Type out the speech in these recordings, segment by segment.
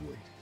Wait.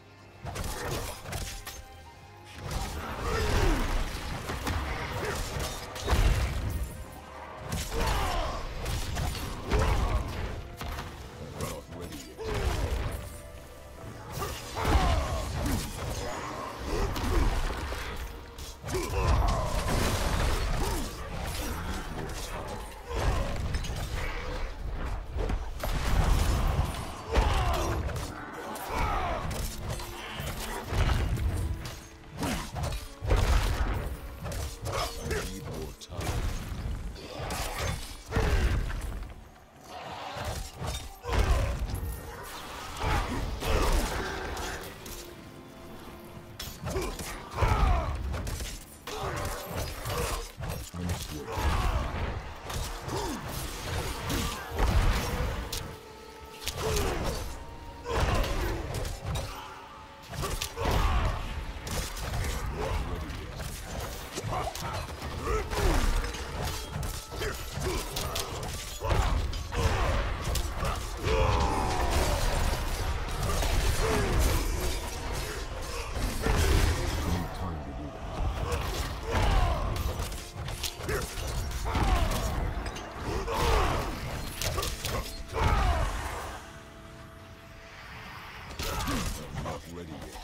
Not ready yet.